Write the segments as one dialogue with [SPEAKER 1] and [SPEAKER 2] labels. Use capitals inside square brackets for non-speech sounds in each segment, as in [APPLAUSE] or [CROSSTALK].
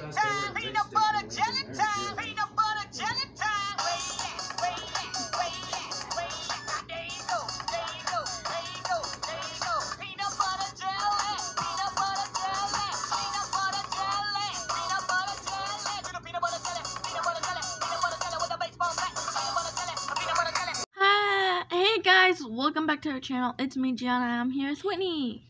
[SPEAKER 1] jelly peanut butter jelly time, peanut butter jelly time. Where you at? Where you at? Where you at? Where you at? There you go, there you go, there you go, there you go. Peanut butter jelly, peanut butter jelly, peanut butter jelly, peanut butter jelly. Peanut butter jelly, peanut butter jelly, peanut butter jelly with a baseball bat. Peanut butter jelly, peanut butter jelly.
[SPEAKER 2] Ah, hey guys, welcome back to our channel. It's me, Gianna. I'm here with Whitney.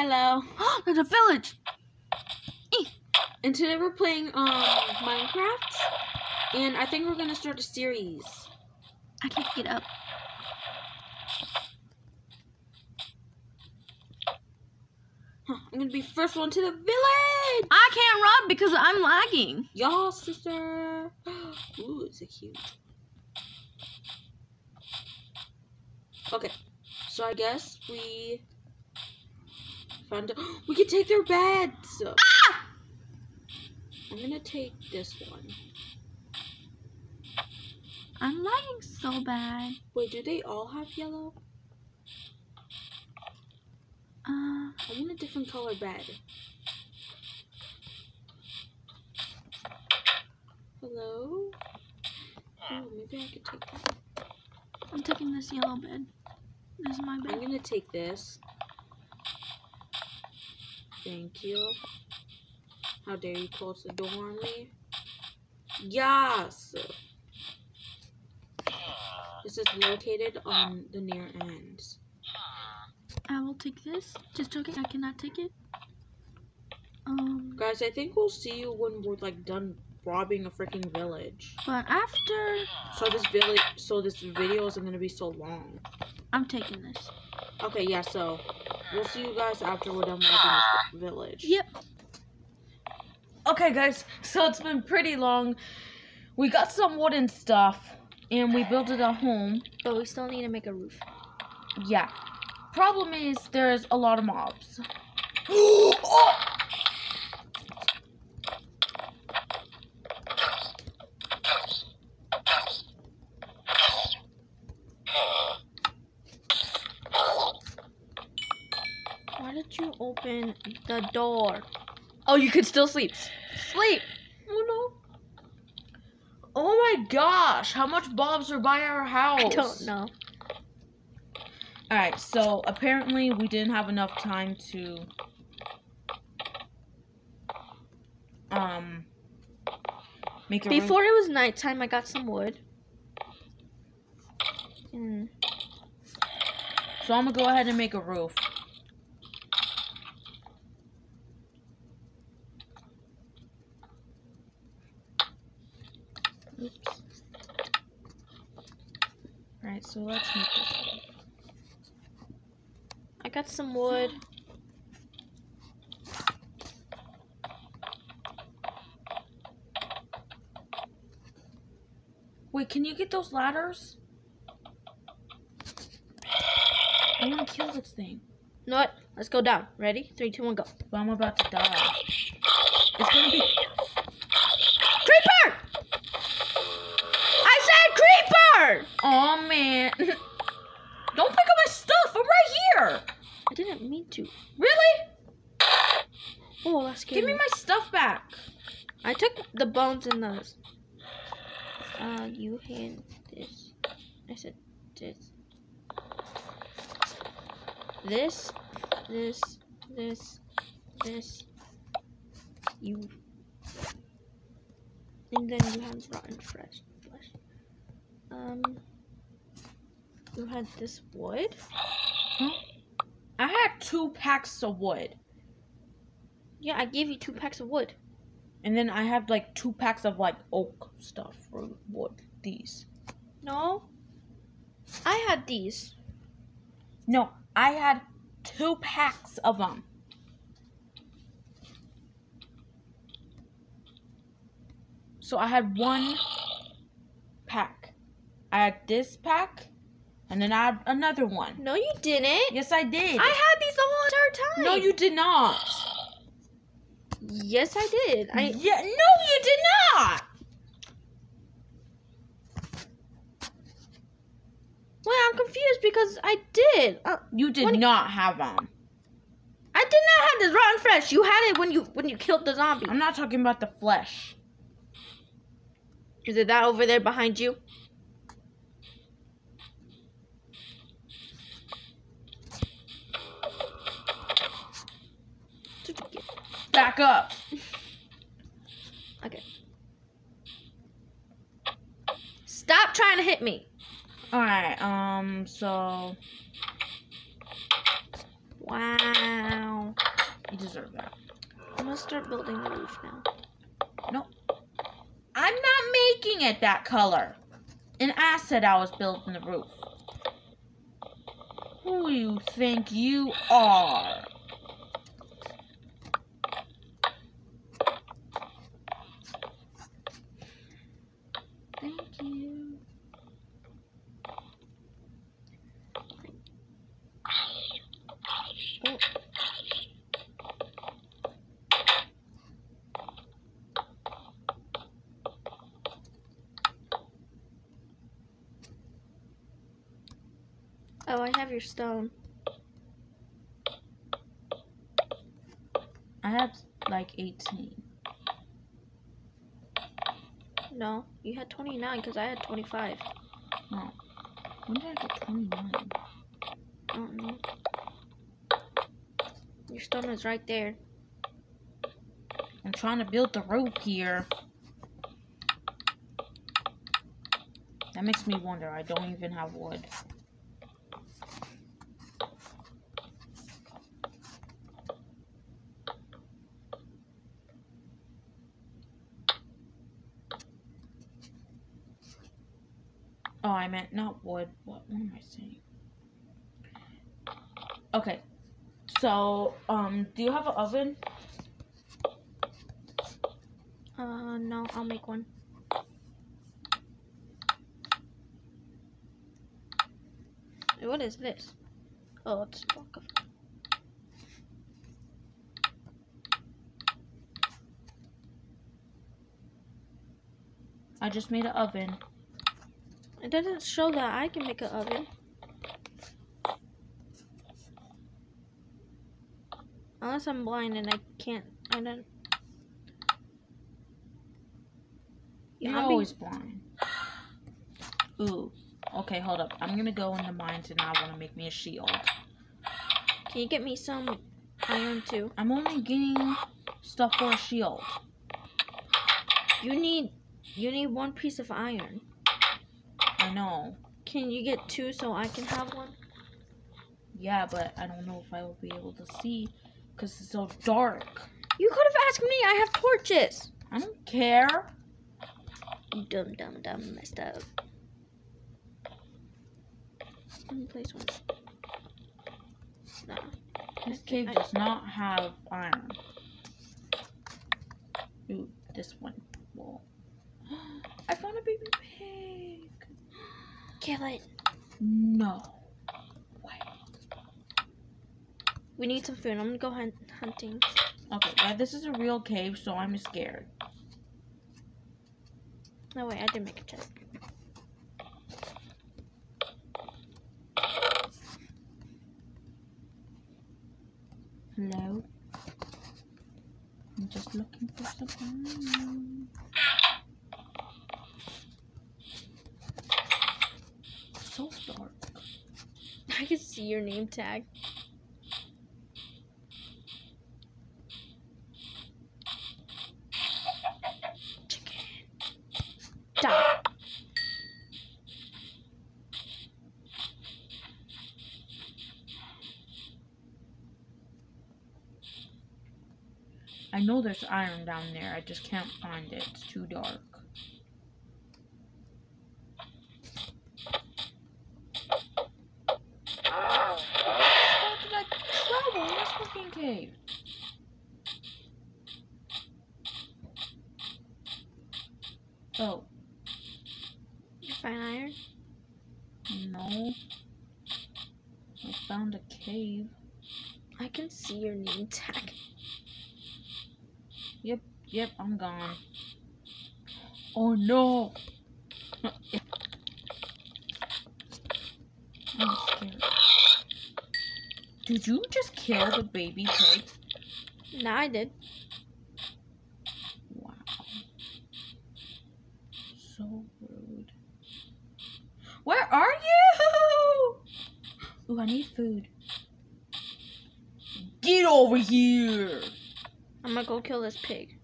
[SPEAKER 2] Hello. [GASPS] There's a village.
[SPEAKER 3] And today we're playing um Minecraft, and I think we're gonna start a series.
[SPEAKER 2] I can't get up.
[SPEAKER 3] Huh, I'm gonna be first one to the village.
[SPEAKER 2] I can't run because I'm lagging.
[SPEAKER 3] Y'all, sister. [GASPS] Ooh, it's a huge. Okay, so I guess we found. [GASPS] We can take their beds. I'm gonna take this one.
[SPEAKER 2] I'm lagging so bad.
[SPEAKER 3] Wait, do they all have yellow?
[SPEAKER 2] Uh,
[SPEAKER 3] I want a different color bed. Hello? Oh, maybe I could take that.
[SPEAKER 2] I'm taking this yellow bed. This is my bed.
[SPEAKER 3] I'm gonna take this. Thank you. How dare you close the door on me? Yes! This is located on the near end.
[SPEAKER 2] I will take this. Just joking, I cannot take it. Um,
[SPEAKER 3] Guys, I think we'll see you when we're like done robbing a freaking village.
[SPEAKER 2] but after
[SPEAKER 3] So this village, so this video isn't gonna be so long.
[SPEAKER 2] I'm taking this.
[SPEAKER 3] Okay, yeah. So we'll see you guys after we're done robbing this ah. village.
[SPEAKER 2] Yep.
[SPEAKER 4] Okay, guys, so it's been pretty long. We got some wooden stuff and we built it a home.
[SPEAKER 2] But we still need to make a roof.
[SPEAKER 4] Yeah. Problem is, there's a lot of mobs.
[SPEAKER 2] Why [GASPS] oh! You open the door?
[SPEAKER 4] Oh, you could still sleep. Sleep!
[SPEAKER 2] Oh no.
[SPEAKER 4] Oh my gosh, how much mobs are by our house?
[SPEAKER 2] I don't know.
[SPEAKER 4] Alright, so apparently we didn't have enough time to um make a room-
[SPEAKER 2] Before it was nighttime, I got some wood. Hmm.
[SPEAKER 4] So I'm gonna go ahead and make a roof.
[SPEAKER 2] Oops.
[SPEAKER 4] Alright, so let's make this roof.
[SPEAKER 2] I got some wood.
[SPEAKER 4] Wait, can you get those ladders? I wanna kill this thing.
[SPEAKER 2] You know what? Let's go down. Ready? Three, two, one, go.
[SPEAKER 4] But I'm about to die. It's gonna be
[SPEAKER 2] Creeper! I said creeper!
[SPEAKER 4] Oh man. [LAUGHS] Don't pick up my stuff. I'm right here.
[SPEAKER 2] I didn't mean to.
[SPEAKER 4] Really?
[SPEAKER 2] Oh, that's scary.
[SPEAKER 4] Give me my stuff back.
[SPEAKER 2] I took the bones and those. Uh, you hand this. I said this. This, this, this, this. You. And then you have rotten fresh flesh. Um. You had this wood.
[SPEAKER 4] I had two packs of wood.
[SPEAKER 2] Yeah, I gave you two packs of wood.
[SPEAKER 4] And then I have like two packs of like oak stuff or wood. These.
[SPEAKER 2] No. I had these.
[SPEAKER 4] No, I had two packs of them. So I had one. I had this pack, and then I had another one.
[SPEAKER 2] No, you didn't.
[SPEAKER 4] Yes, I did.
[SPEAKER 2] I had these the whole entire time.
[SPEAKER 4] no, you did not.
[SPEAKER 2] Yes, I did. I
[SPEAKER 4] yeah, no, you did not.
[SPEAKER 2] Wait, I'm confused because I did. Uh,
[SPEAKER 4] You did
[SPEAKER 2] What-
[SPEAKER 4] not have them.
[SPEAKER 2] I did not have this rotten flesh. You had it when you when you killed the zombie.
[SPEAKER 4] I'm not talking about the flesh.
[SPEAKER 2] Is it that over there behind you?
[SPEAKER 4] Back up.
[SPEAKER 2] Okay. Stop trying to hit me.
[SPEAKER 4] Alright, um, so
[SPEAKER 2] Wow.
[SPEAKER 4] you deserve that.
[SPEAKER 2] I'm gonna start building the roof now. No.
[SPEAKER 4] I'm not making it that color. And I said I was building the roof. Who you think you are? Thank you.
[SPEAKER 2] Oh. Oh, I have your stone.
[SPEAKER 4] I have like 18.
[SPEAKER 2] No, you had 29 because I had 25.
[SPEAKER 4] No. When did I get 29?
[SPEAKER 2] I don't know. Your stone is right there.
[SPEAKER 4] I'm trying to build the roof here. That makes me wonder. I don't even have wood. I meant not wood. What, what am I saying? Okay. So, um, do you have an oven?
[SPEAKER 2] Uh, no, I'll make one. What is this? Oh, it's a block of.
[SPEAKER 4] I just made an oven.
[SPEAKER 2] It doesn't show that I can make an oven. Unless I'm blind and I can't. I don't.
[SPEAKER 4] You're
[SPEAKER 2] I'm being-
[SPEAKER 4] always blind. [GASPS] Ooh. Okay, hold up. I'm gonna go in the mines and I want to make me a shield.
[SPEAKER 2] Can you get me some iron too?
[SPEAKER 4] I'm only getting stuff for a shield.
[SPEAKER 2] You need. You need one piece of iron.
[SPEAKER 4] I know.
[SPEAKER 2] Can you get two so I can have one?
[SPEAKER 4] Yeah, but I don't know if I will be able to see because it's so dark.
[SPEAKER 2] You could have asked me. I have torches.
[SPEAKER 4] I don't care.
[SPEAKER 2] You dumb, dumb, dumb, messed up. Let me place one. No.
[SPEAKER 4] This cave does not have iron. Ooh, this one. Wall. [GASPS] I found a baby pig.
[SPEAKER 2] Kill it.
[SPEAKER 4] No. Wait.
[SPEAKER 2] We need some food. I'm gonna go hunt hunting.
[SPEAKER 4] Okay, yeah, this is a real cave, so I'm scared.
[SPEAKER 2] No wait, I did make a chest.
[SPEAKER 4] Hello. I'm just looking for some
[SPEAKER 2] I can see your name tag. Die.
[SPEAKER 4] I know there's iron down there. I just can't find it. It's too dark. How did I travel in this fucking cave? Oh,
[SPEAKER 2] You find iron?
[SPEAKER 4] no. I found a cave.
[SPEAKER 2] I can name tag.
[SPEAKER 4] Yep, I'm gone. Oh no! I'm scared. Did you just kill the baby pig?
[SPEAKER 2] Nah, I did.
[SPEAKER 4] Wow. So rude. Where are you? [LAUGHS] Ooh, I need food. Get over here.
[SPEAKER 2] I'm gonna go kill this pig.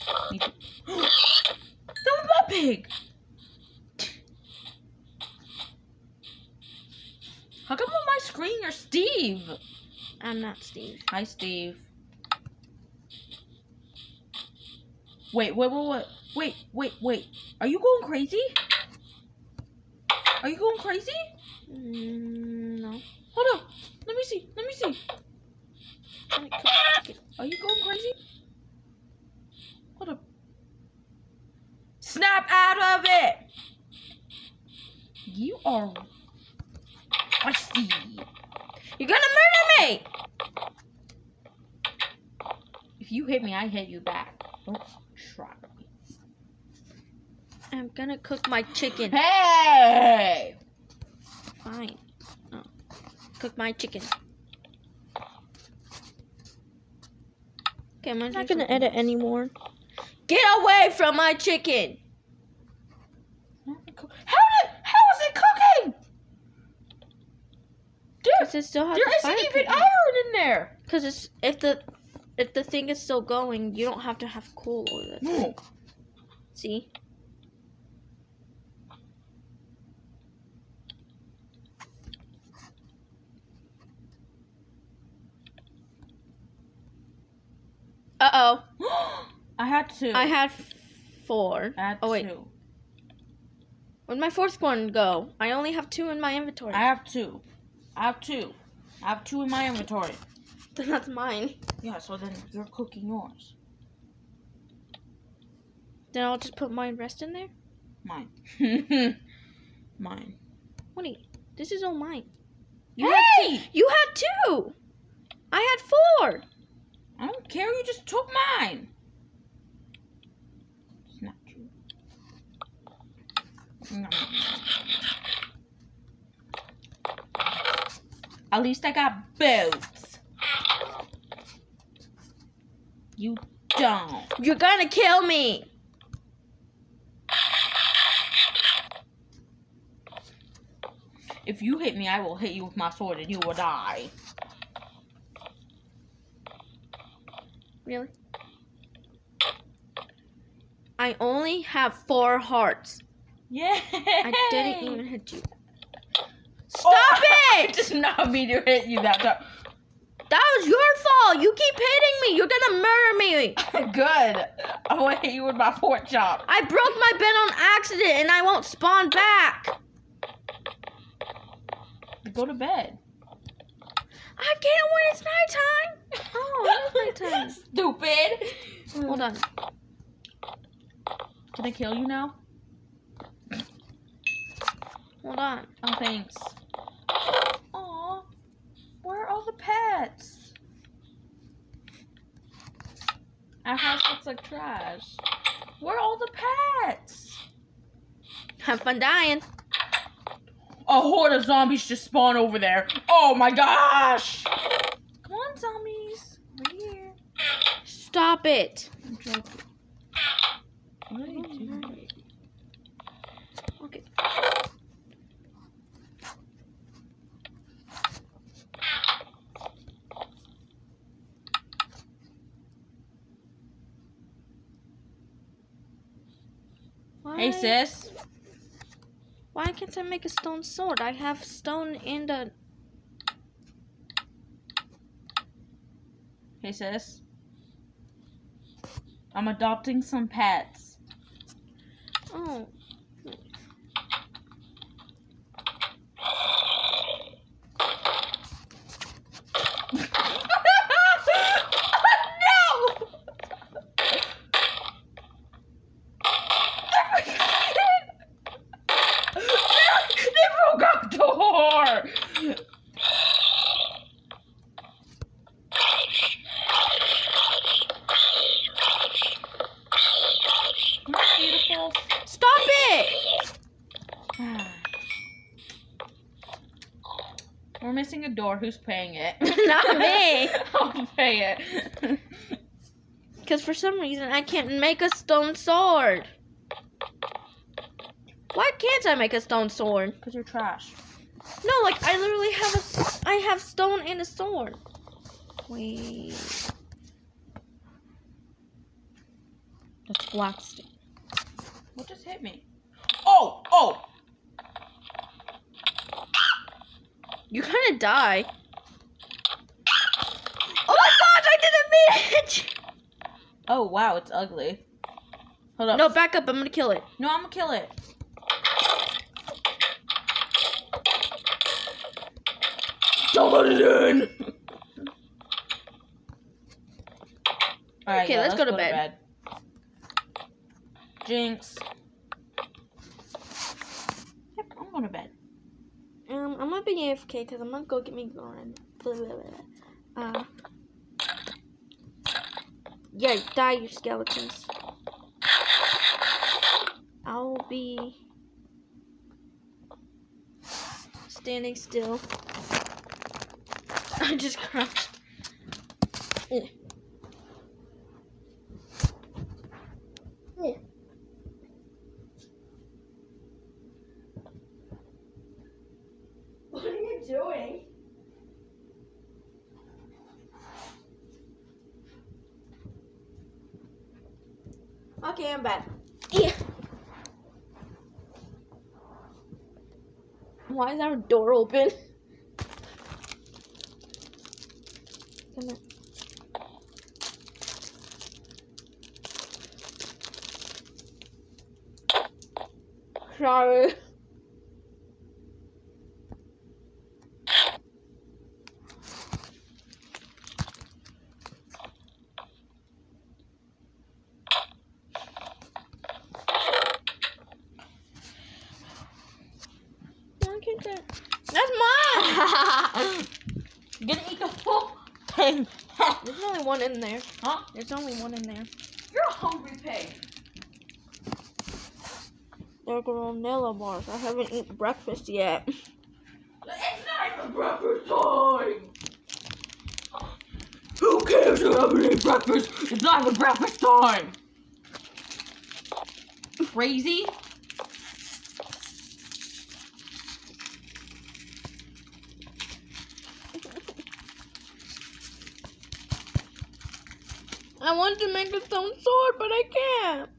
[SPEAKER 2] [GASPS]
[SPEAKER 4] That was my pig. How come on my screen you're Steve?
[SPEAKER 2] I'm not Steve.
[SPEAKER 4] Hi, Steve. Wait, wait, wait, wait, wait, wait, wait. Are you going crazy? Are you going crazy?
[SPEAKER 2] Mm, no.
[SPEAKER 4] Hold on. Let me see. Let me see.
[SPEAKER 2] I'm gonna cook chicken.
[SPEAKER 4] Are you going crazy? Hold up. Snap out of it! You are feisty.
[SPEAKER 2] You're gonna murder me!
[SPEAKER 4] If you hit me, I hit you back. Don't try me.
[SPEAKER 2] I'm gonna cook my chicken.
[SPEAKER 4] Hey!
[SPEAKER 2] Fine. Cook my chicken. Okay, I'm not gonna edit anymore. Get away from my chicken!
[SPEAKER 4] How did? How is it cooking?
[SPEAKER 2] Cause it still has
[SPEAKER 4] There
[SPEAKER 2] the
[SPEAKER 4] isn't even
[SPEAKER 2] cooking.
[SPEAKER 4] iron in there.
[SPEAKER 2] Cause it's if the if the thing is still going, you don't have to have coal.
[SPEAKER 4] No.
[SPEAKER 2] See? Uh oh. [GASPS]
[SPEAKER 4] I had two.
[SPEAKER 2] I had four.
[SPEAKER 4] I had
[SPEAKER 2] Oh wait,
[SPEAKER 4] two.
[SPEAKER 2] where'd my fourth one go? I only have two in my inventory.
[SPEAKER 4] I have two. I have two. I have two in my inventory. [LAUGHS]
[SPEAKER 2] Then that's mine.
[SPEAKER 4] Yeah, so then you're cooking yours.
[SPEAKER 2] Then I'll just put mine rest in there.
[SPEAKER 4] Mine. [LAUGHS] Mine.
[SPEAKER 2] Wait, this is all mine.
[SPEAKER 4] You
[SPEAKER 2] Hey! You had two. I had four.
[SPEAKER 4] I don't care. You just took mine. It's not you. At least I got boots. You don't.
[SPEAKER 2] You're gonna kill me.
[SPEAKER 4] If you hit me, I will hit you with my sword and you will die.
[SPEAKER 2] Really? I only have four hearts.
[SPEAKER 4] Yeah.
[SPEAKER 2] I didn't even hit you.
[SPEAKER 4] Oh, [LAUGHS]
[SPEAKER 2] Stop it!
[SPEAKER 4] I did not mean to hit you that time.
[SPEAKER 2] That was your fault. You keep hitting me. You're gonna murder me. [LAUGHS]
[SPEAKER 4] Good. I want to hit you with my pork chop.
[SPEAKER 2] I broke my bed on accident and I won't spawn back.
[SPEAKER 4] Go to bed.
[SPEAKER 2] I can't when it's nighttime. [LAUGHS] Oh, it is nighttime. [LAUGHS]
[SPEAKER 4] Stupid.
[SPEAKER 2] Hold on.
[SPEAKER 4] Can I kill you now?
[SPEAKER 2] Hold on.
[SPEAKER 4] Oh, thanks. Aw. Where are all the pets? Our house looks like trash. Where are all the pets?
[SPEAKER 2] Have fun dying.
[SPEAKER 4] A horde of zombies just spawned over there. Oh my gosh! Come on, zombies. We're here.
[SPEAKER 2] Stop it.
[SPEAKER 4] I'm joking. What are you doing?
[SPEAKER 2] Okay.
[SPEAKER 4] Hey, sis.
[SPEAKER 2] Why can't I make a stone sword? I have stone in the...
[SPEAKER 4] Hey, sis. I'm adopting some pets.
[SPEAKER 2] Oh.
[SPEAKER 4] no! they broke out the door! That's beautiful.
[SPEAKER 2] Stop it!
[SPEAKER 4] We're missing a door. Who's paying it? [LAUGHS]
[SPEAKER 2] Not [LAUGHS] me.
[SPEAKER 4] I'll pay it. [LAUGHS]
[SPEAKER 2] Because for some reason I can't make a stone sword. Why can't I make a stone sword?
[SPEAKER 4] Because you're trash.
[SPEAKER 2] No, like I literally have a, I have stone and a sword. Wait.
[SPEAKER 4] That's Blackstone. What just hit me? Oh! Oh!
[SPEAKER 2] You kind of die. Oh my gosh, I didn't mean it!
[SPEAKER 4] Oh, wow, it's ugly. Hold up.
[SPEAKER 2] No, back up. I'm gonna kill it.
[SPEAKER 4] No, I'm gonna kill it. Don't let it in! Alright,
[SPEAKER 2] Okay,
[SPEAKER 4] yeah,
[SPEAKER 2] let's go to bed.
[SPEAKER 4] Jinx. Yep, I'm going to bed.
[SPEAKER 2] I'm gonna be AFK because I'm gonna go get me going. Blah, blah, blah. Uh. Yeah, die, you skeletons. I'll be standing still. [LAUGHS] I just crouched. Eh. Eh. What are you doing? Okay, I'm back. Yeah. Why is our door open? Come on. Sorry. Why can't that? That's mine!
[SPEAKER 4] You're gonna eat the whole thing. [LAUGHS]
[SPEAKER 2] There's only one in there.
[SPEAKER 4] huh?
[SPEAKER 2] There's only one in there.
[SPEAKER 4] You're a hungry pig.
[SPEAKER 2] They're granola bars. I haven't eaten breakfast yet.
[SPEAKER 4] It's not even breakfast time. Who cares if I haven't eaten breakfast? It's not even breakfast time. Crazy?
[SPEAKER 2] I want to make a stone sword, but I can't.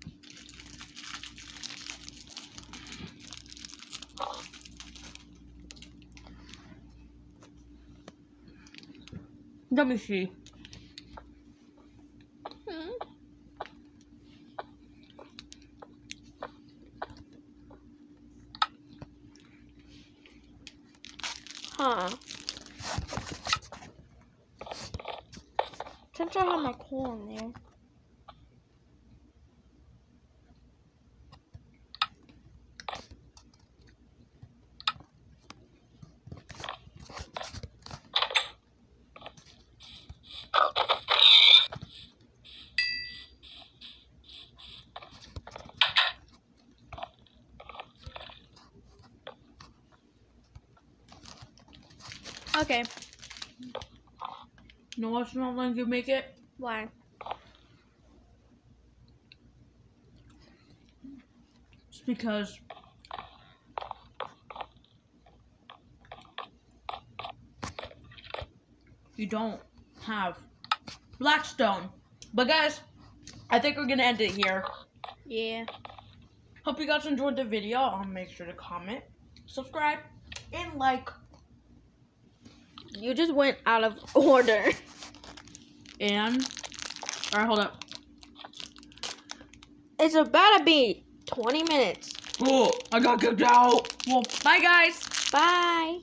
[SPEAKER 4] Let me see.
[SPEAKER 2] Hmm. Huh. I have my coal in there. Okay.
[SPEAKER 4] No, what's not letting you make it?
[SPEAKER 2] Why?
[SPEAKER 4] It's because you don't have Blackstone. But guys, I think we're gonna end it here.
[SPEAKER 2] Yeah.
[SPEAKER 4] Hope you guys enjoyed the video. I'll make sure to comment, subscribe, and like.
[SPEAKER 2] You just went out of [LAUGHS] order.
[SPEAKER 4] And alright, hold up.
[SPEAKER 2] It's about to be 20 minutes.
[SPEAKER 4] Oh, I got kicked out. Well, bye guys.
[SPEAKER 2] Bye.